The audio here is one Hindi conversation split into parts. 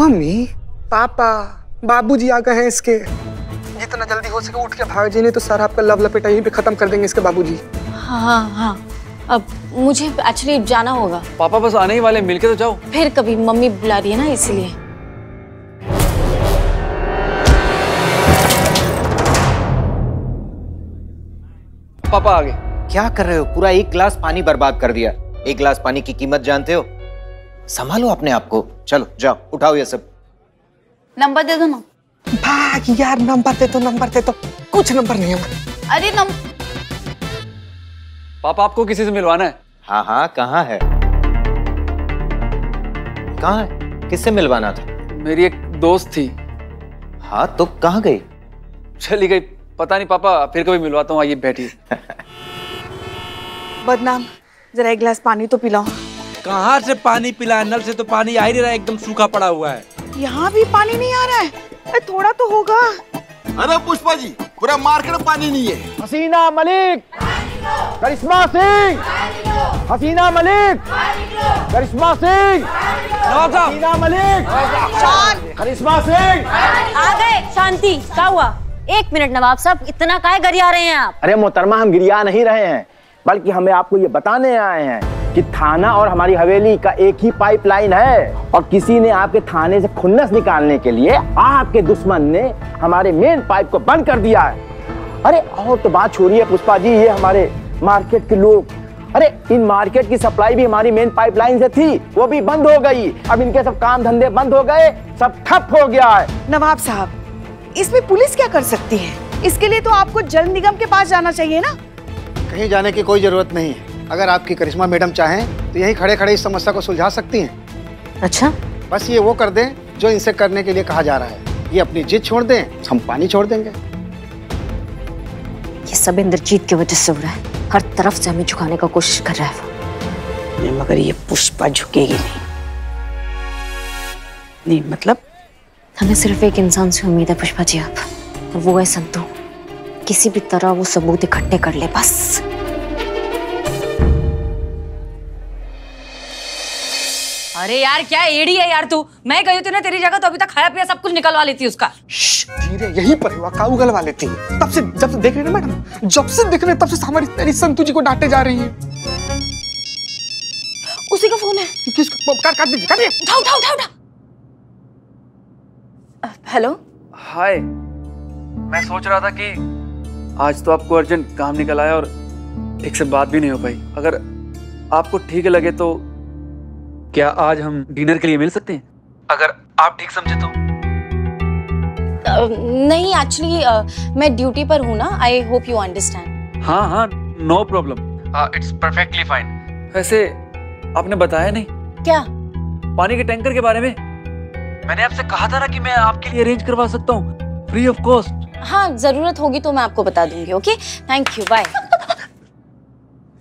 मम्मी पापा बाबूजी आ गए हैं इसके। जितना जल्दी हो सके उठ के भाग जी नहीं तो सारा आपका लव लपेटा यहीं पे खत्म कर देंगे इसके बाबूजी। हाँ हाँ हाँ। अब मुझे एक्चुअली जाना होगा। पापा बस आने ही वाले मिलके तो जाओ। फिर कभी मम्मी बुला रही है ना इसीलिए। पापा आ गए क्या कर रहे हो? पूरा एक गिलास पानी बर्बाद कर दिया। एक गिलास पानी की कीमत जानते हो? संभालो अपने आप को। चलो जाओ उठाओ ये सब। नंबर दे दो ना। भाग यार नंबर दे दो नंबर दे दो। कुछ नंबर नहीं है अरे नंबर पापा आपको किसी से मिलवाना है? हाँ हाँ कहाँ है? कहाँ है? किससे मिलवाना था? मेरी एक दोस्त थी। हाँ तो कहाँ गई? चली गई। पता नहीं पापा फिर कभी मिलवाता हूँ आइए बैठिए। बदनाम जरा एक गिलास पानी तो पिलाओ। कहाँ से पानी पिला नल से तो पानी आ ही नहीं रहा एकदम सूखा पड़ा हुआ है। यहाँ भी पानी नहीं आ रहा है। अरे थोड़ा तो होगा। अरे पुष्पा जी पूरा मार्केट में पानी नहीं है। हसीना मलिक करिश्मा सिंह। हसीना मलिक करिश्मा सिंह। हसीना मलिक करिश्मा सिंह। आ गए शांति क्या हुआ? एक मिनट नवाब साहब इतना काहे गरिया रहे हैं आप? अरे मोहतरमा हम गिरिया नहीं रहे हैं बल्कि हमें आपको ये बताने आए हैं। कि थाना और हमारी हवेली का एक ही पाइपलाइन है और किसी ने आपके थाने से खुन्नस निकालने के लिए आपके दुश्मन ने हमारे मेन पाइप को बंद कर दिया है। अरे और तो बात छोड़िए पुष्पा जी ये हमारे मार्केट के लोग। अरे इन मार्केट की सप्लाई भी हमारी मेन पाइपलाइन से थी वो भी बंद हो गई। अब इनके सब काम धंधे बंद हो गए सब ठप हो गया है। नवाब साहब इसमें पुलिस क्या कर सकती है? इसके लिए तो आपको जल निगम के पास जाना चाहिए ना? कहीं जाने की कोई ज़रूरत नहीं है। अगर आपकी करिश्मा मैडम चाहें तो यहीं खड़े खड़े इस समस्या को सुलझा सकती हैं। अच्छा। बस ये वो कर दें जो इनसे करने के लिए कहा जा रहा है। ये अपनी जिद छोड़ दें हम पानी छोड़ देंगे। ये सब इंद्रजीत की वजह से हो रहा है। हर तरफ़ से हमें झुकाने का कोशिश कर रहा है वो। नहीं, मगर ये पुष्पा झुकेगी नहीं। नहीं मतलब? हमें सिर्फ़ एक इंसान से उम्मीद है पुष्पा जी आप। वो है संतू। किसी भी तरह वो सबूत इकट्ठे कर ले बस। अरे यार क्या एड़ी है यार तू? मैं गई थी ना तेरी जगह तो अभी तक खाया पिया सब कुछ निकलवा लेती उसका। धीरे यहीं पर हुआ काऊ गलवा लेती है। तब से जब से देख रहे ना मैडम जब से देख रहे तब से हमारी तेरी संतू जी को डांटे जा रही है। उसी का फ़ोन है। किसको काट काट दीजिए काटिए उठा उठा उठा उठा। हेलो? हाय। मैं सोच रहा था कि आज तो आपको अर्जेंट काम निकल आया और ठीक से बात भी नहीं हो पाई। अगर आपको ठीक लगे तो क्या आज हम डिनर के लिए मिल सकते हैं? अगर आप ठीक समझे तो। नहीं एक्चुअली मैं ड्यूटी पर हूँ ना आई होप यू अंडरस्टैंड हाँ हाँ no problem it's perfectly fine वैसे आपने बताया नहीं? क्या? पानी के टैंकर के बारे में? मैंने आपसे कहा था ना कि मैं आपके लिए अरेंज करवा सकता हूँ। फ्री ऑफ़ कॉस्ट हाँ ज़रूरत होगी तो मैं आपको बता दूँगी ओके थैंक यू बाय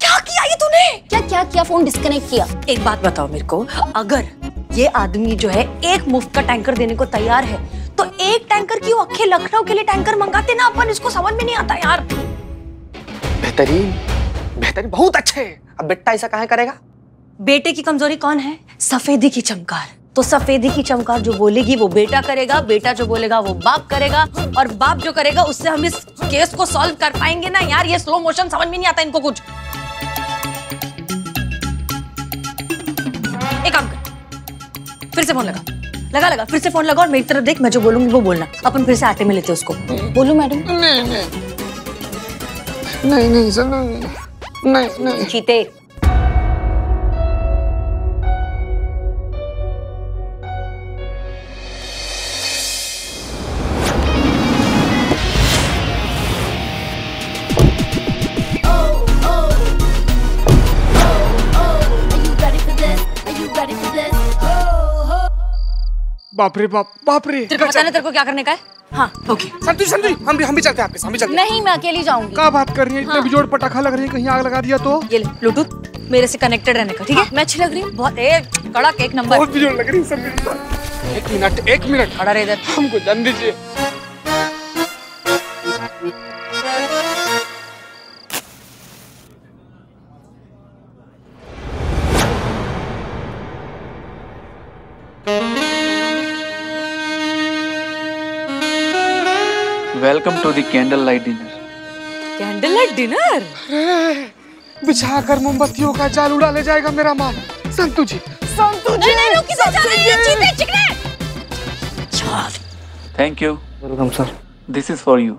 क्या किया ये क्या क्या किया फ़ोन डिस्कनेक्ट किया? एक बात बताओ मेरे को अगर ये आदमी जो है एक मुफ़्त का टैंकर देने को तैयार है तो एक टैंकर क्यों अखे लखनऊ के लिए टैंकर मंगाते ना अपन? इसको समझ में नहीं आता यार। बेहतरीन बेहतरीन बहुत अच्छे। अब बेटा ऐसा कहा करेगा? बेटे की कमज़ोरी कौन है? सफेदी की चमकार। तो सफेदी की चमकार जो बोलेगी वो बेटा करेगा बेटा जो बोलेगा वो बाप करेगा और बाप जो करेगा उससे हम इस केस को सॉल्व कर पाएँगे ना? यार ये स्लो मोशन समझ में नहीं आता इनको कुछ। फिर से फ़ोन लगा। लगा लगा फिर से फ़ोन लगा और मेरी तरफ़ देख मैं जो बोलूँगी वो बोलना। अपन फिर से आटे में लेते उसको। बोलू मैडम? नहीं नहीं। नहीं नहीं नहीं नहीं। नहीं नहीं। जीते। बाप रे बाप बाप रे। तेरे को पता ना तेरे को क्या करने का है? हाँ ओके। संतु संतु हम भी हम भी चलते हैं आपके साथ, हम भी चलते हैं। नहीं मैं अकेली जाऊँगी। क्या बात कर रही है? इतना बिजोड़ पटाखा लग रही है कहीं आग लगा दिया तो? ये ब्लूटूथ मेरे से कनेक्टेड रहने का ठीक है? मैं अच्छी लग रही हूँ बहुत ए कड़क एक नंबर। बहुत बिजोड़ लग रही है सब एक मिनट एक मिनट। खड़ा रहे इधर। हमको जान दीजिए। Welcome to the candle light dinner candle light dinner बिछा कर मोमबत्तियों का जाल उड़ा ले जाएगा मेरा माल Santu ji. Santu ji. Thank you welcome sir. This is for you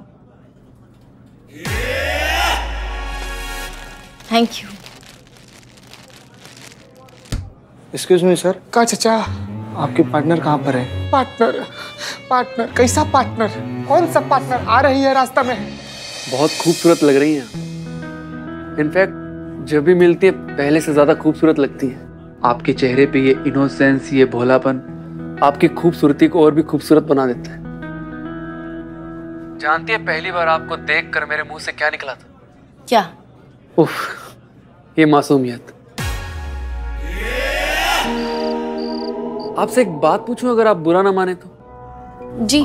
thank you excuse me sir का चचा? आपके पार्टनर कहाँ पर है? पार्टनर पार्टनर कैसा पार्टनर? कौन सा पार्टनर आ रही है रास्ता में? बहुत खूबसूरत लग रही हैं। इनफैक्ट जब भी मिलती है पहले से ज़्यादा खूबसूरत लगती है। आपके चेहरे पे ये इनोसेंस ये भोलापन आपकी खूबसूरती को और भी खूबसूरत बना देता है। जानती है पहली बार आपको देखकर मेरे मुँह से क्या निकला था? क्या? उफ ये मासूमियत। आपसे एक बात पूछूँ अगर आप बुरा ना माने तो? जी।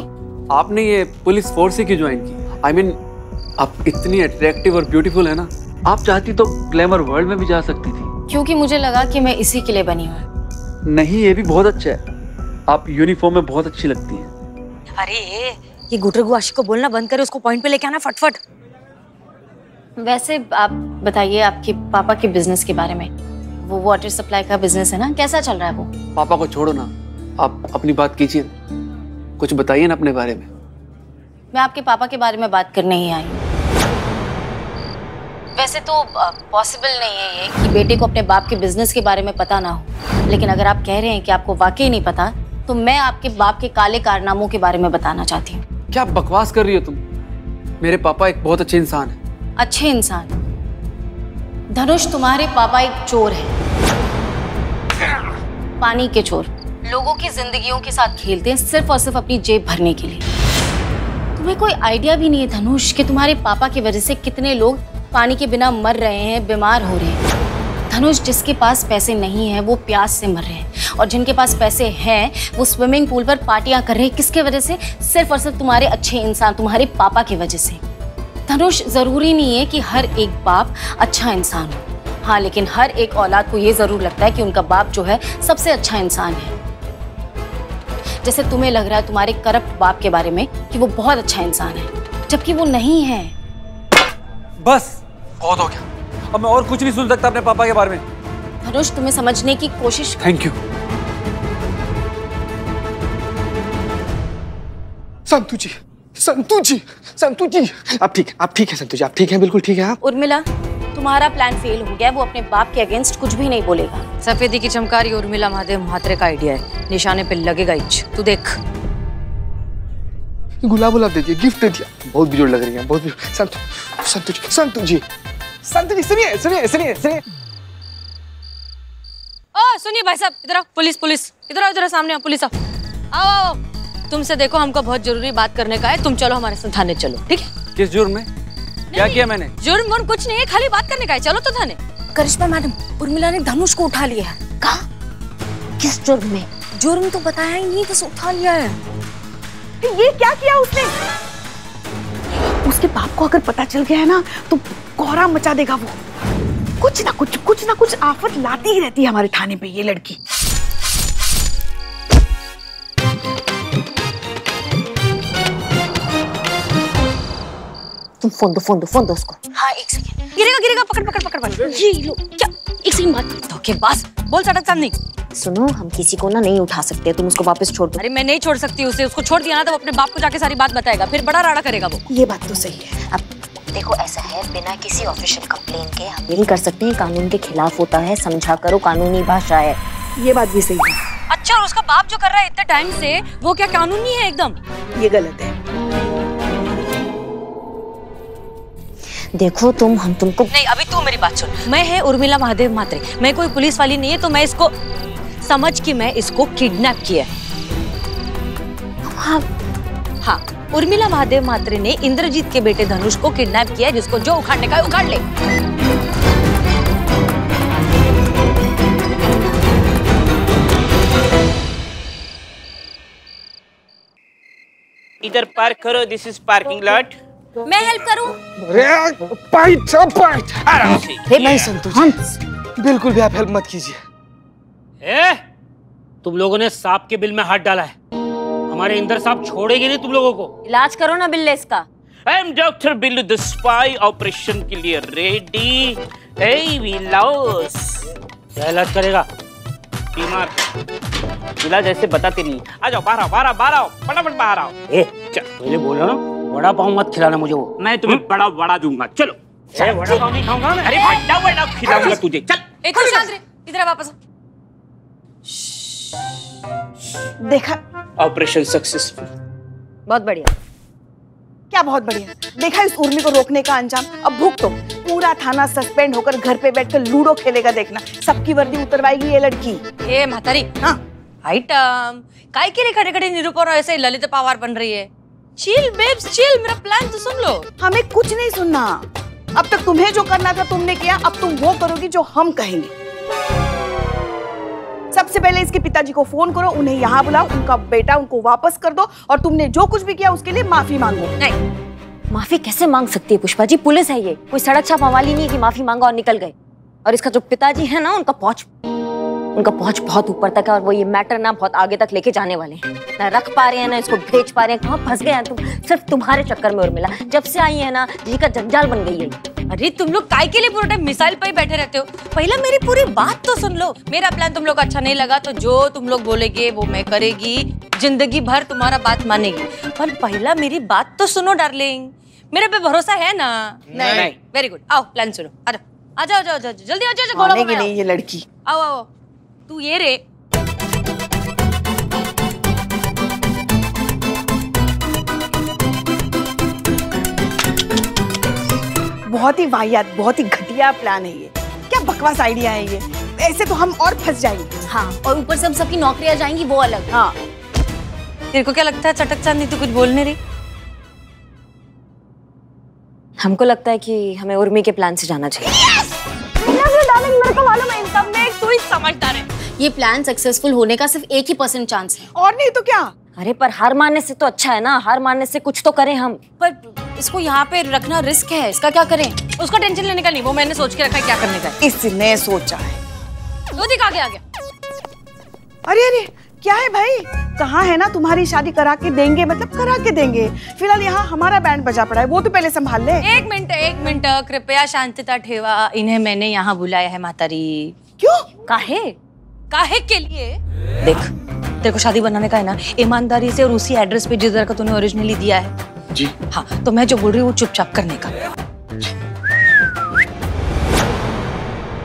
आपने ये पुलिस फोर्स ही क्यों ज्वाइन की? आई I मीन mean, आप इतनी अट्रैक्टिव और ब्यूटीफुल है ना। आप चाहती तो ग्लैमर वर्ल्ड में भी जा सकती थी। क्योंकि मुझे लगा कि मैं इसी के लिए बनी हूँ। नहीं ये भी बहुत अच्छा है। आप यूनिफॉर्म में बहुत अच्छी लगती हैं। अरे ये गुटर गुआशी को बोलना बंद करे उसको पॉइंट पे लेके आना फटफट। वैसे आप बताइए आपके पापा के बिज़नेस के बारे में। वो वाटर सप्लाई का बिज़नेस है ना? कैसा चल रहा है वो? पापा को छोड़ो ना। आप अपनी बात कीजिए। कुछ बताइए ना अपने बारे में। मैं आपके पापा के बारे में बात करने ही आई। वैसे तो पॉसिबल नहीं है ये कि बेटे को अपने बाप के बिज़नेस के बारे में पता ना हो। लेकिन अगर आप कह रहे हैं कि आपको वाकई नहीं पता तो मैं आपके बाप के काले कारनामों के बारे में बताना चाहती हूँ। क्या बकवास कर रही हो तुम? मेरे पापा एक बहुत अच्छे इंसान है। अच्छे इंसान। धनुष तुम्हारे पापा एक चोर है। पानी के चोर। लोगों की जिंदगियों के साथ खेलते हैं सिर्फ़ और सिर्फ़ अपनी जेब भरने के लिए। तुम्हें कोई आइडिया भी नहीं है, धनुष, कि तुम्हारे पापा की वजह से कितने लोग पानी के बिना मर रहे हैं, बीमार हो रहे हैं। धनुष, जिसके पास पैसे नहीं है, वो प्यास से मर रहे हैं। और जिनके पास पैसे हैं, वो स्विमिंग पूल पर पार्टियाँ कर रहे हैं। किसके वजह से? सिर्फ़ और सिर्फ़ तुम्हारे अच्छे इंसान, तुम्हारे पापा की वजह से। धनुष, ज़रूरी नहीं है कि हर एक बाप अच्छा इंसान हो। हाँ लेकिन हर एक औलाद को ये ज़रूर लगता है कि उनका बाप जो है सबसे अच्छा इंसान है। जैसे तुम्हें लग रहा है तुम्हारे करप्ट बाप के बारे में कि वो बहुत अच्छा इंसान है जबकि वो नहीं है। बस। बहुत हो गया। अब मैं और कुछ नहीं सुन सकता अपने पापा के बारे में। धनुष तुम्हें समझने की कोशिश थैंक यू संतु जी संतु जी संतु जी आप ठीक आप ठीक है संतु जी आप ठीक है बिल्कुल ठीक है आप। उर्मिला तुम्हारा प्लान फेल हो गया वो अपने बाप के अगेंस्ट कुछ भी नहीं बोलेगा। सफेदी की चमकारी उर्मिला महादेव महात्रे का आइडिया है। निशाने पे लगेगा इच। तू देख। गुलाब गुलाब दे दिया गिफ्ट दे दिया। बहुत बिजोड़ लग रही है बहुत संतू संतू जी संतू जी। संतू जी सुनिए सुनिए सुनिए सुनिए। ओ सुनिए भाई साहब इधर आओ पुलिस पुलिस। इधर आओ इधर सामने आओ पुलिस आओ। आओ आओ तुमसे देखो हमको बहुत ज़रूरी बात करने का है। तुम चलो हमारे साथ थाने चलो ठीक है? किस जुर्म में? क्या किया मैंने? जुर्म वुर्म कुछ नहीं है खाली बात करने का है। चलो तो थाने। करिश्मा मैडम उर्मिला ने धनुष को उठा लिया है। कहा? किस जुर्म में? जुर्म तो बताया ही नहीं बस उठा लिया है। ये क्या किया उसने? उसके बाप को अगर पता चल गया है ना तो कोहरा मचा देगा वो। कुछ ना कुछ कुछ ना कुछ आफत लाती ही रहती है हमारे थाने पे ये लड़की। तुम फ़ोन दो फ़ोन दो फ़ोन दो उसको। हाँ एक सेकेंड गिरेगा गिरेगा पकड़ पकड़ पकड़ पकड़। ये लो क्या? एक सेकेंड बात धोखेबाज बोल सटक सामने। सुनो हम किसी को ना नहीं उठा सकते तुम उसको वापस छोड़ दो। अरे मैं नहीं छोड़ सकती उसे उसको छोड़ दिया ना तो अपने बाप को जाके सारी बात बताएगा। फिर बड़ा राड़ा करेगा वो। ये बात तो सही है। अब देखो ऐसा है बिना किसी ऑफिशियल कंप्लेन के हम यही कर सकते हैं कानून के खिलाफ होता है समझा करो कानूनी भाषा है। ये बात भी सही है। अच्छा और उसका बाप जो कर रहा है इतने टाइम से वो क्या कानूनी है एकदम? ये गलत है। देखो तुम हम तुमको नहीं अभी तू मेरी बात सुन। मैं है उर्मिला महादेव मात्रे। मैं कोई पुलिस वाली नहीं है तो मैं इसको समझ के मैं इसको किडनैप किया हाँ। हाँ। उर्मिला महादेव मात्रे ने इंद्रजीत के बेटे धनुष को किडनैप किया जिसको जो उखाड़ने का उखाड़ ले। इधर पार्क करो दिस इज़ पार्किंग लॉट मैं हेल्प करूँ? अरे पाइट सब पाइट आराम से। हे। भाई संतोष हंस बिल्कुल भी आप हेल्प मत कीजिए। ए, तुम लोगों ने सांप के बिल में हाथ डाला है। हमारे इंदर साहब छोड़ेंगे नहीं तुम लोगों को। इलाज करो ना बिल्ले इसका। I am doctor Billu the spy operation के लिए रेडी। ए विलास क्या इलाज करेगा? बीमार। इलाज ऐसे बताते नहीं। आ जाओ बाहर आओ बाहर आओ बाहर आओ। फटाफट बाहर आओ। ए पहले बोल रहा ना बड़ा पाव मत खिलाना मुझे वो। मैं तुम्हें बड़ा बड़ा दूँगा चलो। ए, पाव नहीं खाऊँगा अरे बड़ा बड़ा खिलाऊँगा तुझे चल। एक और शांत रहे। इधर वापस। देखा। ऑपरेशन सक्सेसफुल बहुत बढ़िया। क्या बहुत बढ़िया? देखा इस उर्मी को रोकने का अंजाम? अब भूख तो। पूरा थाना सस्पेंड होकर घर पे बैठकर लूडो खेलेगा देखना। सबकी वर्दी उतरवाएगी ये लड़की। ए मातारी। हाँ। आइटम काय के लिए खड़े खड़े निरूपण? ऐसे ललित पवार बन रही है। चिल बेब्स चिल मेरा प्लान तो सुन लो। हमें कुछ नहीं सुनना। अब तक तुम्हें जो करना था तुमने किया अब तुम वो करोगी जो हम कहेंगे। सबसे पहले इसके पिताजी को फ़ोन करो उन्हें यहाँ बुलाओ उनका बेटा उनको वापस कर दो और तुमने जो कुछ भी किया उसके लिए माफ़ी मांगो। नहीं। माफ़ी कैसे मांग सकती है पुष्पा जी? पुलिस है ये। कोई सड़क छापा वाली नहीं है कि माफ़ी मांगा और निकल गए। और इसका जो पिताजी है ना उनका पहुँच उनका पहुँच बहुत ऊपर तक है और वो ये मैटर ना बहुत आगे तक लेके जाने वाले हैं। ना रख पा रहे हैं ना इसको भेज पा रहे हैं। कहाँ फंस गए हैं तुम? सिर्फ़ तुम्हारे चक्कर में और मिला। जब से आई है ना जी का जंजाल बन गई है अरे तुम लोग काय के लिए पूरा टाइम मिसाइल पे ही बैठे रहते हो? पहले मेरी पूरी बात तो सुन लो। मेरा प्लान तुम लोग को अच्छा नहीं लगा तो जो तुम लोग बोलेगे वो मैं करेगी। ज़िंदगी भर तुम्हारा बात मानेगी। पर पहला मेरी बात तो सुनो डार्लिंग मेरे पे भरोसा है ना? नहीं। वेरी गुड आओ प्लान सुनो। आ जाओ आ जाओ आ जाओ, जल्दी आ जाओ, घोड़ा नहीं ये लड़की। आओ आओ। तू ये रे। बहुत ही वाहियात बहुत ही घटिया प्लान है ये। क्या बकवास आइडिया है ये। ऐसे तो हम और फंस जाएँगे। हाँ और ऊपर से हम सबकी नौकरियाँ जाएँगी वो अलग हाँ। तेरे को क्या लगता है चटक चांदी तो कुछ बोलने रही? हमको लगता है कि हमें उर्मी के प्लान से जाना चाहिए। Yes! मेरे को मालूम है इन सब में तू ही समझदार है। ये प्लान सक्सेसफुल होने का सिर्फ़ एक ही परसेंट चांस है। और नहीं तो क्या? अरे पर हार मानने से तो अच्छा है ना। हार मानने से कुछ तो करें हम। पर इसको यहाँ पे रखना रिस्क है। इसका क्या करें? उसका टेंशन लेने का नहीं। वो मैंने सोच के रखा है क्या करने का इसने सोचा है। वो दिखा के आ गया अरे अरे क्या है भाई? कहा है ना तुम्हारी शादी करा के देंगे? मतलब करा के देंगे। फ़िलहाल यहाँ हमारा बैंड बजा पड़ा है। वो तो पहले संभाल ले। एक मिनट एक मिनट। कृपया शांतिता ठेवा। इन्हें मैंने यहाँ बुलाया है मातारी। क्यों? काहे? काहे के लिए? देख तेरे को शादी बनाने का है ना ईमानदारी से और उसी एड्रेस पे जिस तरह का तूने ओरिजिनली दिया है। जी। हाँ तो मैं जो बोल रही हूँ चुपचाप करने का।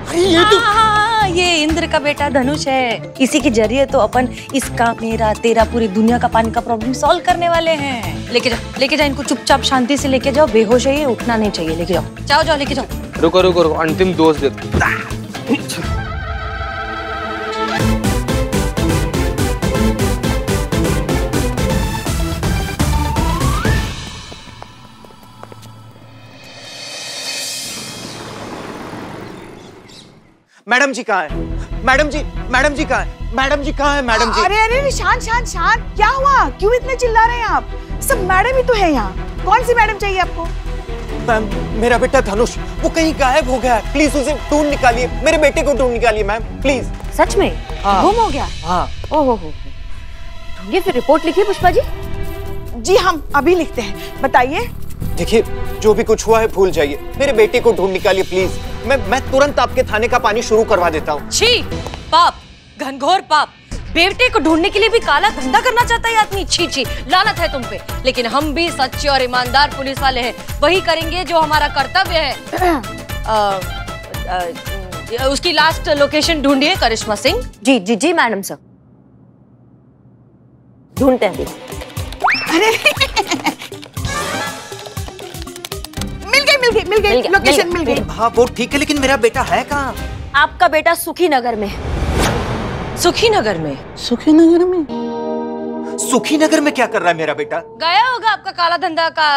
अरे ये तो हाँ, ये इंद्र का बेटा धनुष है। इसी के ज़रिए तो अपन इसका मेरा तेरा पूरी दुनिया का पानी का प्रॉब्लम सॉल्व करने वाले हैं। लेके जाओ लेके जाओ इनको चुपचाप शांति से लेके जाओ। बेहोश है ये उठना नहीं चाहिए। लेके जाओ। जाओ जाओ लेके जाओ। रुको रुको रुको अंतिम दोष मैडम जी कहाँ है? मैडम जी मैडम जी कहाँ है? मैडम जी कहाँ है? मैडम जी। अरे अरे शांत शांत शांत क्या हुआ? क्यों इतने चिल्ला रहे हैं आप? सब मैडम ही तो है यहाँ। कौन सी मैडम चाहिए आपको? मैम मेरा बेटा धनुष वो कहीं गायब हो गया है। प्लीज़ उसे ढूंढ निकालिए। मेरे बेटे को ढूंढ निकालिए मैम प्लीज़। सच में? हाँ। गुम हो गया? हाँ। ओहो हो। ढूंढिए फिर रिपोर्ट लिखिए पुष्पा जी। जी हम अभी लिखते हैं। बताइए। देखिए जो भी कुछ हुआ है भूल जाइए। मेरे बेटे को ढूंढ निकालिए प्लीज़ मैं मैं तुरंत आपके थाने का पानी शुरू करवा देता हूँ। छी पाप घनघोर पाप बेटे को ढूँढने के लिए भी काला धंधा करना चाहता है आदमी? छी छी लानत है तुम पे। लेकिन हम भी सच्चे और ईमानदार पुलिस वाले हैं। वही करेंगे जो हमारा कर्तव्य है। अ, अ, उसकी लास्ट लोकेशन ढूंढिए करिश्मा सिंह। जी जी जी मैडम सर। ढूंढते हैं। अरे मिल गई मिल गई लोकेशन मिल गई। हाँ वो ठीक है लेकिन मेरा बेटा है कहाँ? आपका बेटा सुखी नगर में। सुखी नगर में? सुखी नगर में? सुखी नगर में क्या कर रहा है मेरा बेटा? गया होगा आपका काला धंधा का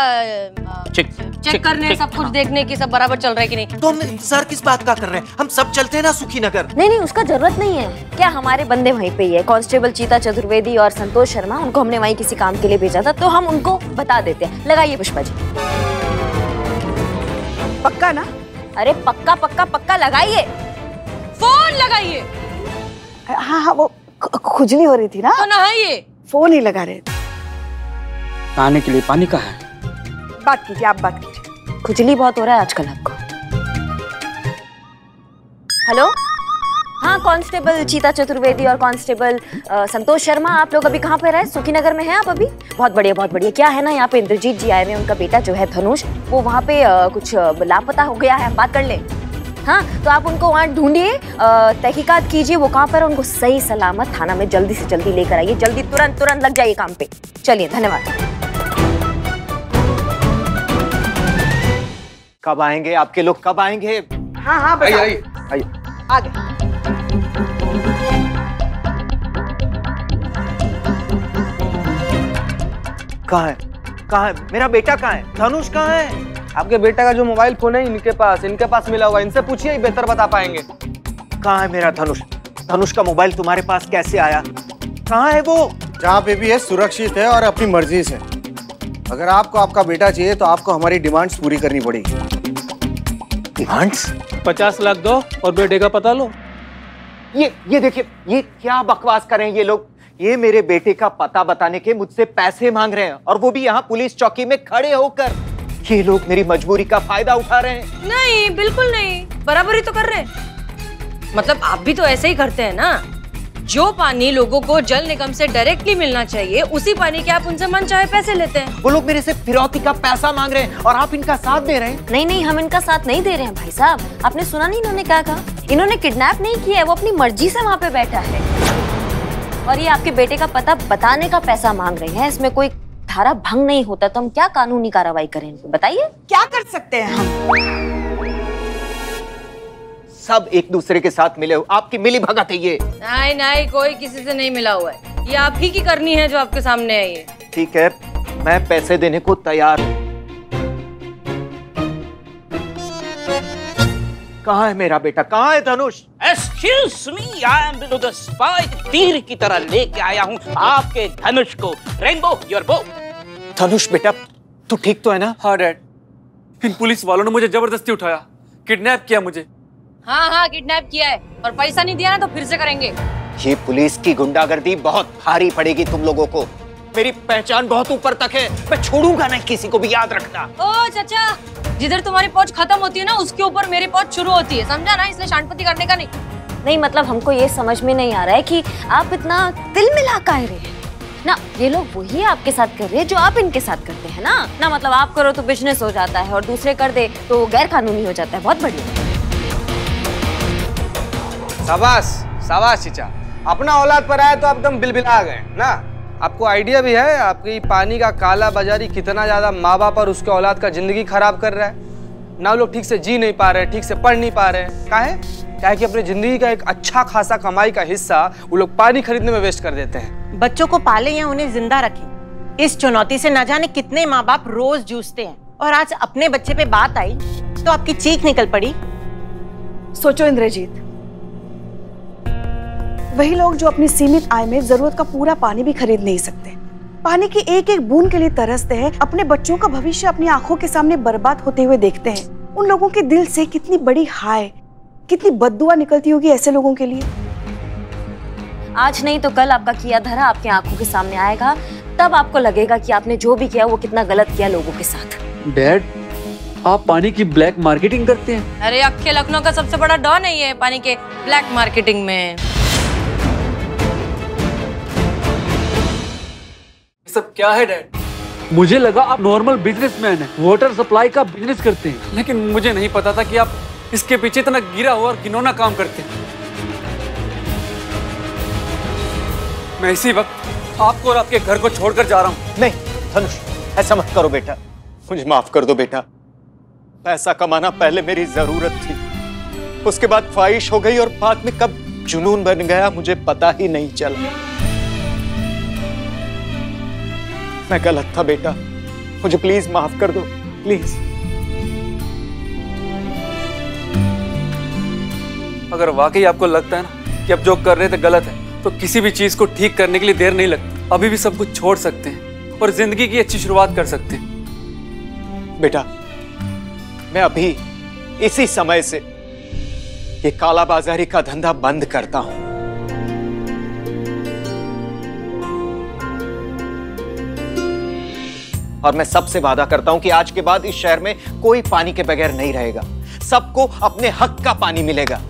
चेक चेक करने सब कुछ देखने की सब बराबर चल रहा है कि नहीं? तो हम सर किस बात का कर रहे हैं? हम सब चलते हैं ना सुखी नगर नहीं नहीं उसका ज़रूरत नहीं है। क्या हमारे बंदे वहीं पे ही है? कांस्टेबल चीता चतुर्वेदी और संतोष शर्मा उनको हमने वहीं किसी काम के लिए भेजा था तो हम उनको बता देते हैं। लगाइए पुष्पा जी। पक्का ना? अरे पक्का पक्का पक्का लगाइए। फ़ोन लगाइए। हाँ हाँ वो खुजली हो रही थी ना? तो नहाइए। फ़ोन ही लगा रहे थे। नहाने के लिए पानी कहाँ है? बात कीजिए आप बात कीजिए। खुजली बहुत हो रहा है आजकल आपको। हेलो? हाँ कांस्टेबल चीता चतुर्वेदी और कांस्टेबल संतोष शर्मा आप लोग अभी कहाँ पे रहे सुखी नगर में हैं आप अभी? बहुत बढ़िया बहुत बढ़िया। क्या है ना यहाँ पे इंद्रजीत जी आए हुए हैं उनका बेटा जो है धनुष वो वहाँ पे कुछ लापता हो गया है हम बात कर ले। हाँ तो आप उनको वहाँ ढूंढिए तहकीकात कीजिए वो कहाँ पर है? उनको सही सलामत थाना में जल्दी से जल्दी लेकर आइए जल्दी तुरंत तुरंत लग जाइए काम पे। चलिए धन्यवाद। कब आएँगे? आपके लोग कब आएँगे? हाँ हाँ आइए, आगे। आइए। आगे। कहाँ है? कहाँ है? मेरा बेटा कहाँ है? धनुष कहाँ है? आपके बेटा का जो मोबाइल फ़ोन है इनके पास इनके पास मिला हुआ इनसे पूछिए बेहतर बता पाएँगे। कहाँ है मेरा धनुष? धनुष का मोबाइल तुम्हारे पास कैसे आया? कहाँ है वो? जहाँ पे भी है सुरक्षित है और अपनी मर्ज़ी से। अगर आपको आपका बेटा चाहिए तो आपको हमारी डिमांड्स पूरी करनी पड़ेगी। डिमांड्स? पचास लाख दो और बेटे का पता लो। ये ये देखिए ये क्या बकवास कर रहे हैं ये लोग? ये मेरे बेटे का पता बताने के मुझसे पैसे मांग रहे हैं और वो भी यहाँ पुलिस चौकी में खड़े होकर। ये लोग मेरी मजबूरी का फ़ायदा उठा रहे हैं। नहीं बिल्कुल नहीं। बराबरी तो कर रहे हैं। मतलब आप भी तो ऐसे ही करते हैं ना? जो पानी लोगों को जल निगम से डायरेक्टली मिलना चाहिए उसी पानी के आप उनसे मन चाहे पैसे लेते हैं। वो लोग मेरे से फिरौती का पैसा मांग रहे हैं और आप इनका साथ दे रहे हैं। नहीं नहीं हम इनका साथ नहीं दे रहे हैं भाई साहब। आपने सुना नहीं इन्होंने क्या कहा? इन्होंने किडनैप नहीं किया है वो अपनी मर्ज़ी से वहाँ पे बैठा है। और ये आपके बेटे का पता बताने का पैसा मांग रहे हैं इसमें कोई धारा भंग नहीं होता तो हम क्या कानूनी कार्रवाई करें इनको? बताइए। क्या कर सकते हैं हम? सब एक दूसरे के साथ मिले हो आपकी मिली भगत है ये। नहीं नहीं कोई किसी से नहीं मिला हुआ है। ये आप ही की करनी है जो आपके सामने आई है। ठीक है मैं पैसे देने को तैयार हूँ। कहाँ है मेरा बेटा? कहाँ है Dhanush? Excuse me I am Billu the spy तीर की तरह लेके आया हूँ आपके धनुष को। रेनबो योर बो धनुष बेटा तू ठीक तो है ना? हाँ डैड। इन पुलिस वालों ने मुझे ज़बरदस्ती उठाया। किडनैप किया मुझे। हाँ हाँ किडनैप किया है। और पैसा नहीं दिया ना तो फिर से करेंगे। ये पुलिस की गुंडागर्दी बहुत भारी पड़ेगी तुम लोगों को। मेरी पहचान बहुत ऊपर तक है। मैं छोड़ूँगा नहीं किसी को भी याद रखना। ओ चाचा जिधर तुम्हारी पहुँच खत्म होती है ना उसके ऊपर मेरी पहुँच शुरू होती है। समझा ना इसलिए शांतपति करने का नहीं। नहीं मतलब हमको ये समझ में नहीं आ रहा है कि आप इतना दिल मिला काहे रहे हैं। ना ये लोग वही आपके साथ कर रहे हैं जो आप इनके साथ करते हैं ना। ना मतलब आप करो तो बिज़नेस हो जाता है और दूसरे कर दे तो गैर कानूनी हो जाता है। बहुत बढ़िया। शाबाश शाबाश चीचा। अपना औलाद पर आए तो आप एकदम बिलबिला गए ना? आपको आइडिया भी है आपकी पानी का काला बाजारी कितना ज़्यादा माँ बाप और उसके औलाद का ज़िंदगी खराब कर रहा है? ना लोग ठीक से जी नहीं पा रहे ठीक से पढ़ नहीं पा रहे। काहे? क्या है कि अपनी ज़िंदगी का एक अच्छा खासा कमाई का हिस्सा वो लोग पानी खरीदने में वेस्ट कर देते हैं। बच्चों को पाले या उन्हें ज़िंदा रखें इस चुनौती से न जाने कितने माँ बाप रोज जूझते हैं। और आज अपने बच्चे पे बात आई तो आपकी चीख निकल पड़ी। सोचो इंद्रजीत वही लोग जो अपनी सीमित आय में ज़रूरत का पूरा पानी भी खरीद नहीं सकते। पानी की एक एक बूंद के लिए तरसते हैं अपने बच्चों का भविष्य अपनी आँखों के सामने बर्बाद होते हुए देखते हैं। उन लोगों के दिल से कितनी बड़ी हाय कितनी बददुआ निकलती होगी ऐसे लोगों के लिए? आज नहीं तो कल आपका किया धरा आपके आँखों के सामने आएगा तब आपको लगेगा कि आपने जो भी किया वो कितना गलत किया लोगों के साथ। डैड आप पानी की ब्लैक मार्केटिंग करते हैं। अरे अक्खे लखनऊ का सबसे बड़ा डॉन है ये पानी के ब्लैक मार्केटिंग में। सब क्या है डैड? मुझे लगा आप नॉर्मल बिजनेसमैन हैं वाटर सप्लाई का बिज़नेस करते हैं। लेकिन मुझे नहीं पता था कि आप इसके पीछे इतना गिरा हुआ और घिनौना काम करते हैं। मैं इसी वक्त आपको और आपके घर को छोड़कर जा रहा हूँ। नहीं धनुष ऐसा मत करो बेटा। मुझे माफ़ कर दो बेटा। पैसा कमाना पहले मेरी ज़रूरत थी। उसके बाद ख्वाहिश हो गई और बाद में कब जुनून बन गया मुझे पता ही नहीं चला। मैं गलत था बेटा। मुझे प्लीज़ माफ़ कर दो प्लीज़ अगर वाकई आपको लगता है ना कि अब जो कर रहे थे गलत है तो किसी भी चीज़ को ठीक करने के लिए देर नहीं लगती। अभी भी सब कुछ छोड़ सकते हैं और ज़िंदगी की अच्छी शुरुआत कर सकते हैं। बेटा मैं अभी इसी समय से ये कालाबाजारी का धंधा बंद करता हूँ। और मैं सबसे वादा करता हूँ कि आज के बाद इस शहर में कोई पानी के बगैर नहीं रहेगा। सबको अपने हक का पानी मिलेगा।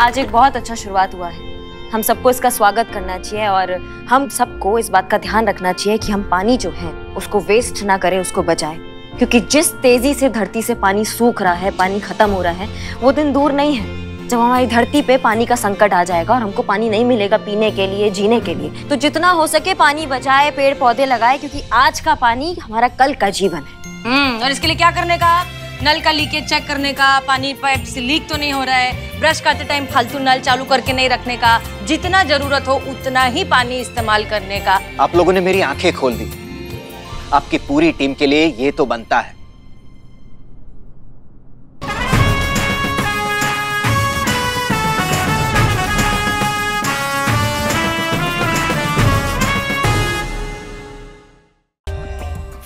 आज एक बहुत अच्छा शुरुआत हुआ है। हम सबको इसका स्वागत करना चाहिए और हम सबको इस बात का ध्यान रखना चाहिए कि हम पानी जो है, उसको वेस्ट ना करें, उसको बचाए। क्योंकि जिस तेज़ी से धरती से पानी सूख रहा है, पानी खत्म हो रहा है, वो दिन दूर नहीं है। जब हमारी धरती पे पानी का संकट आ जाएगा और हमको पानी नहीं मिलेगा पीने के लिए जीने के लिए तो जितना हो सके पानी बचाए पेड़ पौधे लगाए क्योंकि आज का पानी हमारा कल का जीवन है। हम्म और इसके लिए क्या करने का? नल का लीकेज चेक करने का पानी पाइप से लीक तो नहीं हो रहा है। ब्रश करते टाइम फालतू नल चालू करके नहीं रखने का। जितना ज़रूरत हो उतना ही पानी इस्तेमाल करने का। आप लोगों ने मेरी आँखें खोल दी। आपकी पूरी टीम के लिए ये तो बनता है।